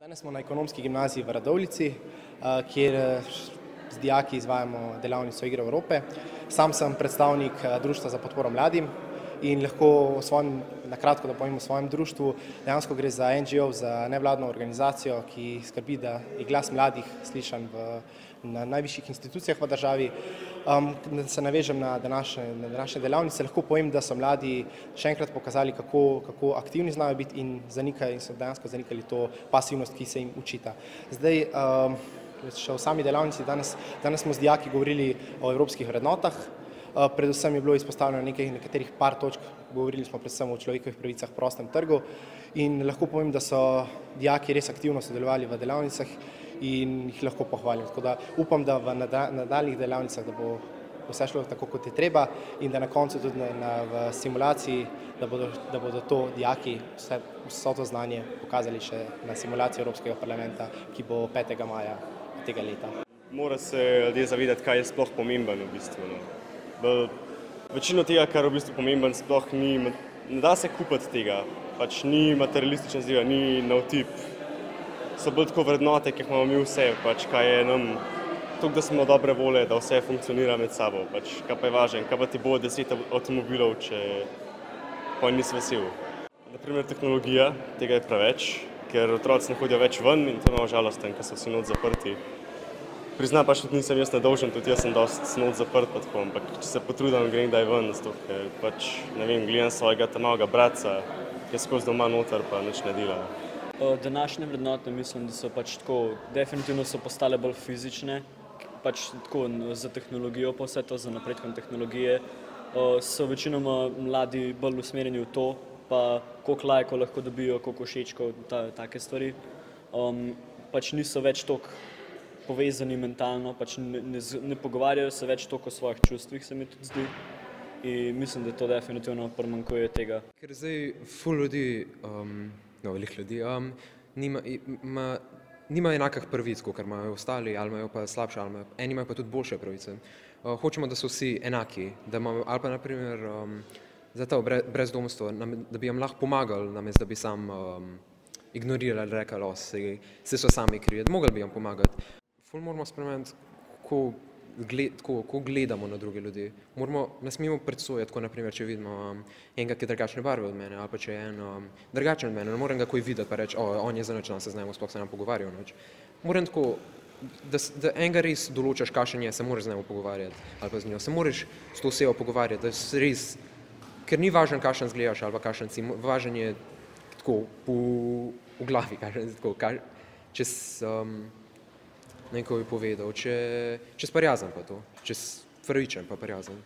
Danes smo na ekonomski gimnaziji v Radovlici, eh, kjer eh, z dijaki izvajamo delavnico Igre Evrope. Sam sem predstavnik eh, Društva za podporo mladim in lahko v svojem, na kratko da povem o svojem društvu, dejansko gre za NGO, za nevladno organizacijo, ki skrbi, da je glas mladih slišan v, na najvišjih institucijah v državi. Um, da se navežem na današnje, na današnje delavnice, lahko povem, da so mladi še enkrat pokazali, kako, kako aktivni znajo biti in, zanikaj, in so dejansko zanikali to pasivnost, ki se jim učita. Zdaj, um, še v sami delavnici, danes, danes smo z dijaki govorili o evropskih vrednotah, predvsem je bilo izpostavljeno nekaj, nekaterih par točk, govorili smo predvsem o človekovih pravicah prostem trgu. In lahko povem, da so dijaki res aktivno sodelovali v delavnicah in jih lahko pohvalim. Da upam, da v nadaljnih delavnicah, da bo vse šlo tako, kot je treba in da na koncu tudi na, na, v simulaciji, da bodo, da bodo to dijaki vse, vso to znanje pokazali še na simulaciji Evropskega parlamenta, ki bo 5. maja tega leta. Mora se ljudje zavedati, kaj je sploh pomemben v bistvu. No večino tega, kar je v bistvu pomemben, sploh ni, ne da se kupiti tega, pač ni materialističen zdaj, ni navtip. So bolj tako vrednote, ki jih imamo mi vse, pač kaj je nam, tukaj, da smo dobre vole, da vse funkcionira med sabo, pač kaj pa je važen, kaj pa ti bo deset avtomobilov, če pa nisi vesel. Naprimer tehnologija, tega je preveč, ker otroci ne hodijo več ven in to je malo žalosten, ker so vsi not zaprti priznam pač tudi nisem jaz nedolžen, tudi jaz sem dosti snot zaprt, tako, ampak če se potrudim, grem kdaj ven, zato ker pač, ne vem, gledam svojega tam malega bratca, ki je skozi doma noter, pa nič ne dela. Današnje vrednote mislim, da so pač tako, definitivno so postale bolj fizične, pač tako za tehnologijo, pa vse to za napredkom tehnologije, so večinoma mladi bolj usmerjeni v to, pa koliko lajkov lahko dobijo, koliko všečkov, take stvari. Um, pač niso več toliko povezani mentalno, pač ne, ne, ne pogovarjajo se več toliko o svojih čustvih, se mi tudi zdi. In mislim, da to definitivno primanjkuje tega. Ker zdaj ful ljudi, um, no, velik ljudi, um, nima, ima, nima enakih pravic, kot imajo ostali, ali imajo pa slabše, ali imajo, eni imajo pa tudi boljše pravice. Uh, hočemo, da so vsi enaki, da imamo, ali pa naprimer um, za to brezdomstvo, da bi jim lahko pomagali, namesto da bi sam um, ignorirali, rekli, da se so sami krivi, mogli bi jim pomagati. Ful moramo spremeniti, ko, gled, ko, ko gledamo na druge ljudi. Moramo, ne smemo predsojati, ko naprimer, če vidimo um, enega, ki je drugačne barve od mene, ali pa če je en um, drugačen od mene, ne morem ga koji videti pa reči, o, on je za noč, se znamo, sploh se nam pogovarjal noč. Moram tako, da, da enega res določaš, kakšen je, se moraš z njim pogovarjati, ali pa z njo, se moraš s to osebo pogovarjati, da se res, ker ni važno, kakšen zgledaš, ali pa kakšen si, važen je tako, po, v glavi, kakšen si tako, kaž, čez, um, neko bi povedal, če, če sparjazem pa to, če pravičen pa prijazen.